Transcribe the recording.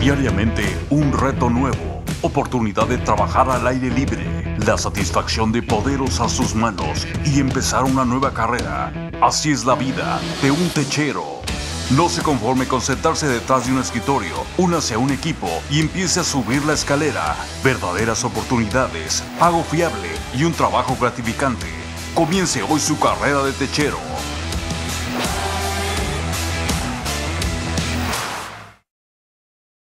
Diariamente un reto nuevo, oportunidad de trabajar al aire libre, la satisfacción de poder usar sus manos y empezar una nueva carrera. Así es la vida de un techero. No se conforme con sentarse detrás de un escritorio, únase a un equipo y empiece a subir la escalera. Verdaderas oportunidades, pago fiable y un trabajo gratificante. Comience hoy su carrera de techero.